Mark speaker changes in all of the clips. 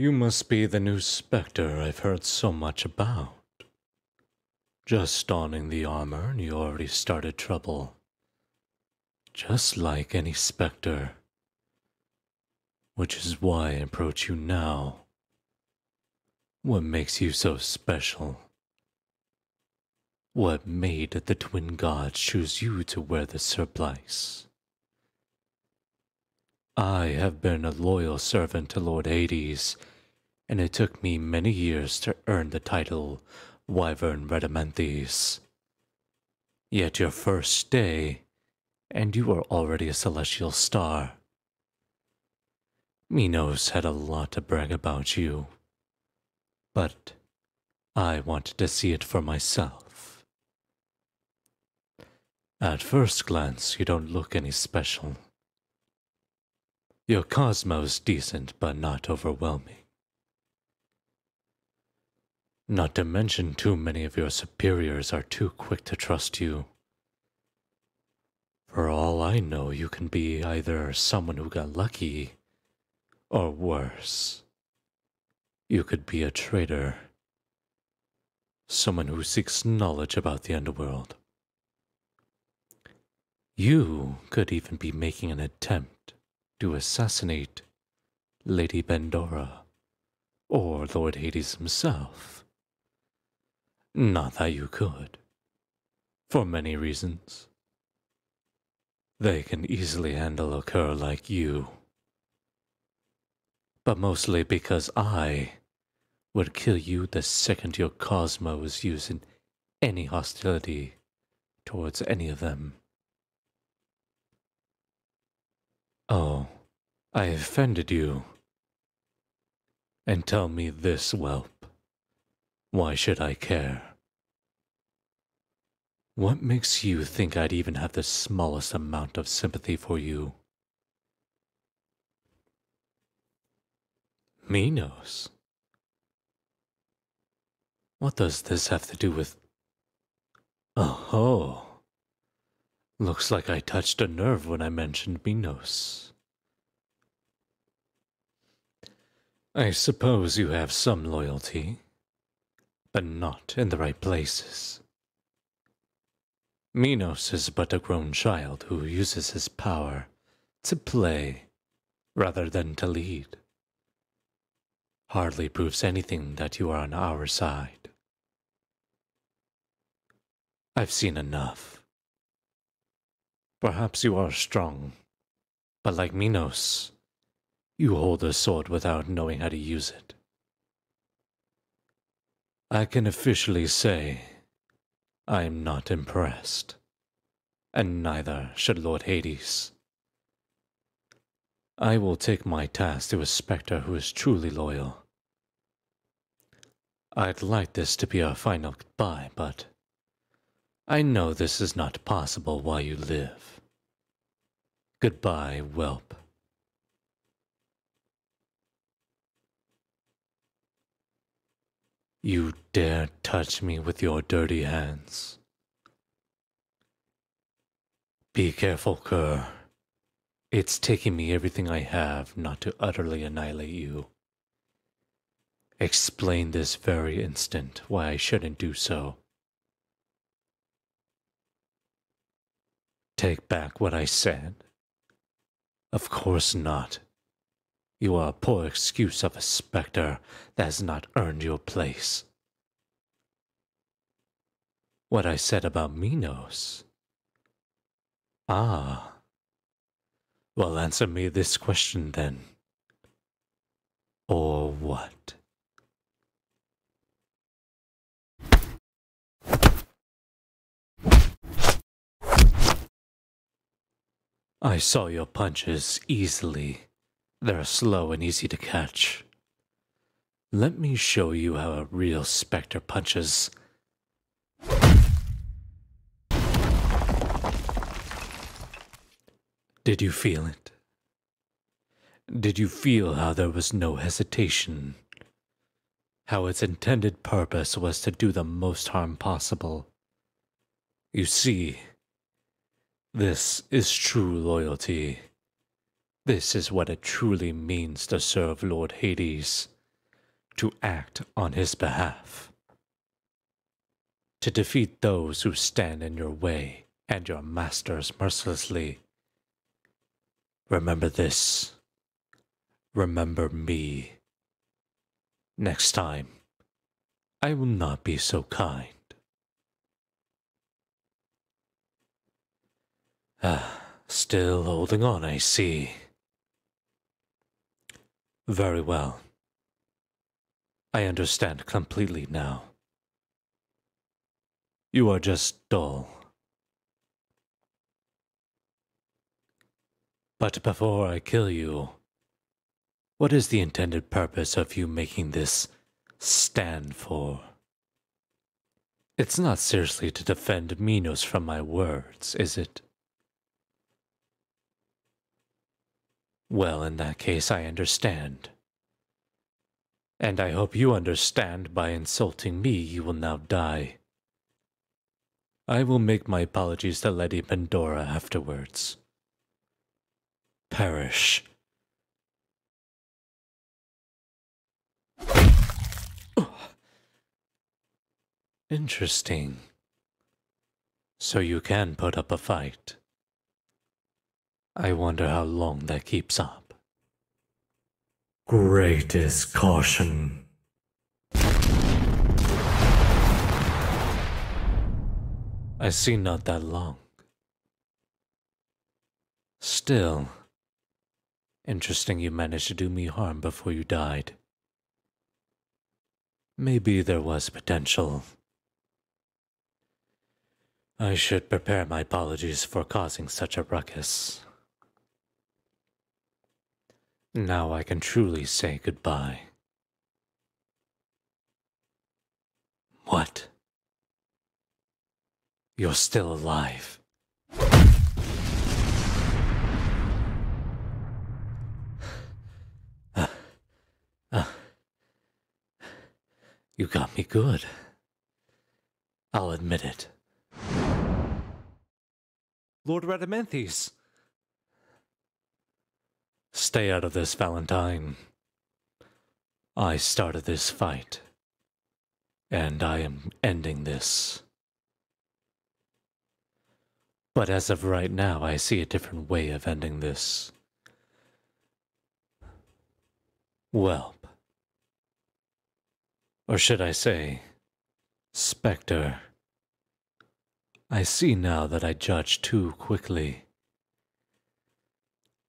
Speaker 1: You must be the new Spectre I've heard so much about. Just donning the armor and you already started trouble. Just like any Spectre. Which is why I approach you now. What makes you so special? What made the twin gods choose you to wear the surplice? I have been a loyal servant to Lord Hades, and it took me many years to earn the title Wyvern Rhadamanthys. Yet your first day, and you are already a celestial star. Minos had a lot to brag about you, but I wanted to see it for myself. At first glance, you don't look any special. Your Cosmo's decent, but not overwhelming. Not to mention too many of your superiors are too quick to trust you. For all I know, you can be either someone who got lucky, or worse. You could be a traitor. Someone who seeks knowledge about the underworld. You could even be making an attempt to assassinate Lady Pandora or Lord Hades himself. Not that you could, for many reasons. They can easily handle a cur like you, but mostly because I would kill you the second your Cosmo was using any hostility towards any of them. Oh, I offended you. And tell me this, whelp. Why should I care? What makes you think I'd even have the smallest amount of sympathy for you? Minos? What does this have to do with... Oh, Looks like I touched a nerve when I mentioned Minos. I suppose you have some loyalty, but not in the right places. Minos is but a grown child who uses his power to play rather than to lead. Hardly proves anything that you are on our side. I've seen enough. Perhaps you are strong, but like Minos, you hold a sword without knowing how to use it. I can officially say I am not impressed, and neither should Lord Hades. I will take my task to a spectre who is truly loyal. I'd like this to be our final goodbye, but I know this is not possible while you live. Goodbye, whelp. You dare touch me with your dirty hands. Be careful, cur. It's taking me everything I have not to utterly annihilate you. Explain this very instant why I shouldn't do so. Take back what I said? Of course not. You are a poor excuse of a spectre that has not earned your place. What I said about Minos. Ah. Well, answer me this question then. Or what? I saw your punches easily. They're slow and easy to catch. Let me show you how a real spectre punches. Did you feel it? Did you feel how there was no hesitation? How its intended purpose was to do the most harm possible? You see, this is true loyalty. This is what it truly means to serve Lord Hades to act on his behalf. To defeat those who stand in your way and your masters mercilessly. Remember this. Remember me. Next time, I will not be so kind. Ah, still holding on, I see. Very well. I understand completely now. You are just dull. But before I kill you, what is the intended purpose of you making this stand for? It's not seriously to defend Minos from my words, is it? Well, in that case, I understand. And I hope you understand by insulting me, you will now die. I will make my apologies to Lady Pandora afterwards. Perish. Interesting. So you can put up a fight. I wonder how long that keeps up.
Speaker 2: Greatest caution.
Speaker 1: I see not that long. Still, interesting you managed to do me harm before you died. Maybe there was potential. I should prepare my apologies for causing such a ruckus. Now I can truly say goodbye. What? You're still alive. Uh, uh, you got me good. I'll admit it. Lord Rhadamanthys! Stay out of this, Valentine. I started this fight, and I am ending this. But as of right now, I see a different way of ending this. Whelp. Or should I say, Spectre. I see now that I judged too quickly.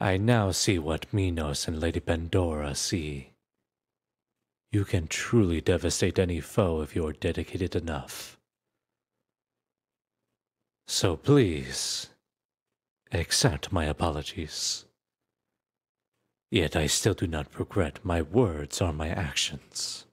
Speaker 1: I now see what Minos and Lady Pandora see. You can truly devastate any foe if you are dedicated enough. So please, accept my apologies. Yet I still do not regret my words or my actions,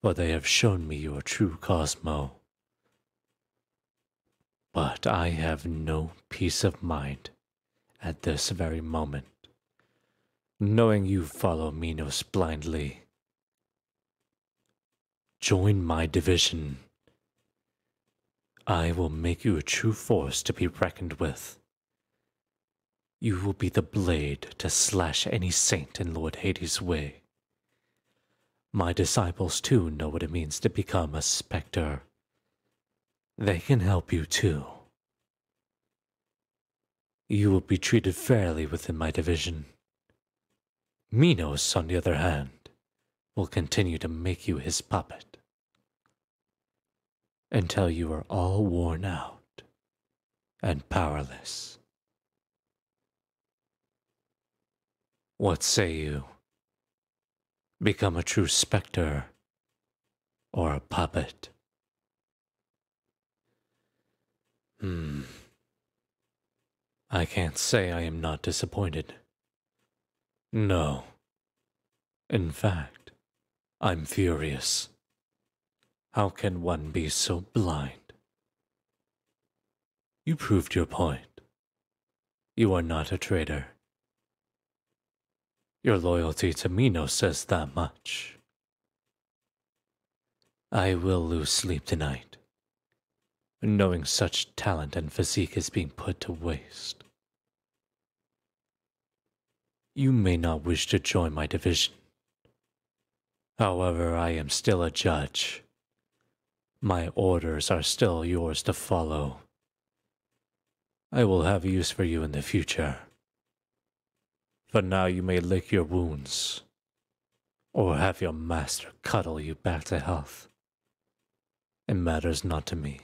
Speaker 1: for they have shown me your true Cosmo. But I have no peace of mind at this very moment, knowing you follow Minos blindly. Join my division. I will make you a true force to be reckoned with. You will be the blade to slash any saint in Lord Hades' way. My disciples too know what it means to become a spectre. They can help you too. You will be treated fairly within my division. Minos, on the other hand, will continue to make you his puppet until you are all worn out and powerless. What say you? Become a true spectre or a puppet? Hmm. I can't say I am not disappointed. No. In fact, I'm furious. How can one be so blind? You proved your point. You are not a traitor. Your loyalty to Minos says that much. I will lose sleep tonight, knowing such talent and physique is being put to waste. You may not wish to join my division. However, I am still a judge. My orders are still yours to follow. I will have use for you in the future. For now, you may lick your wounds, or have your master cuddle you back to health. It matters not to me.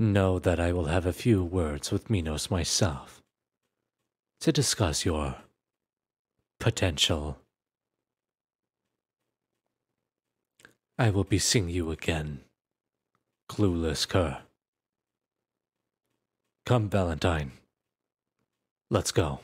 Speaker 1: Know that I will have a few words with Minos myself to discuss your potential. I will be seeing you again, clueless cur. Come, Valentine. Let's go.